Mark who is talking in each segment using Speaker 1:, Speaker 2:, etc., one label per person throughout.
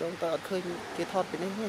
Speaker 1: ចង់តើអត់ឃើញគេថតពីនេះទេ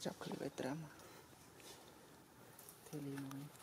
Speaker 1: chocolate trama. Te limón.